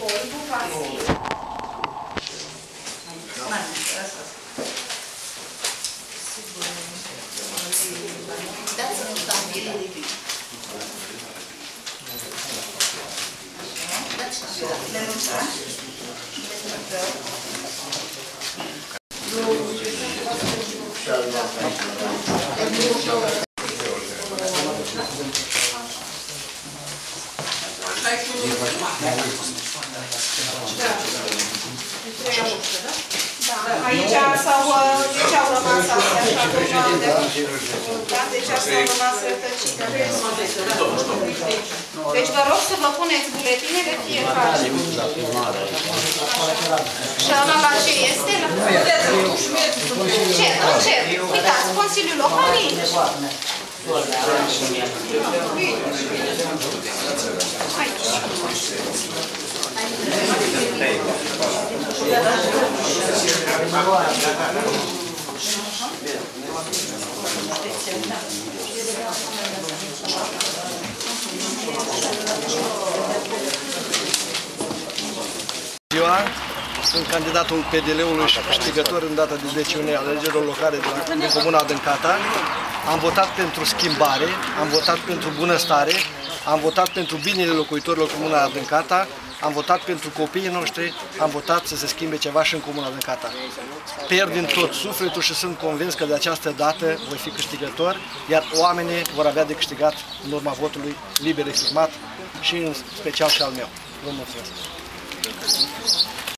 corpo vazio. Mano, olha só. Essa minutos da vida. Dá descansar. Levantar. Aici s-au, deci au rămas astea așa grămadă. Da, deci astea au rămas rătăcite. Deci vă rog să vă puneți buletinele fiecare. Și ăla la ce este? La... Ce? La ce? Uitați, Consiliul Local e Ziua, sunt candidatul PDL-ului și câștigător în data de 10 iunie alegerilor locale de la din Comuna Adâncata. Am votat pentru schimbare, am votat pentru bunăstare, am votat pentru binele locuitorilor Comuna Adâncata, am votat pentru copiii noștri, am votat să se schimbe ceva și în Comuna Adâncata. Sper din tot sufletul și sunt convins că de această dată voi fi câștigător, iar oamenii vor avea de câștigat în urma votului liber exprimat și în special și al meu. Vă mulțumesc!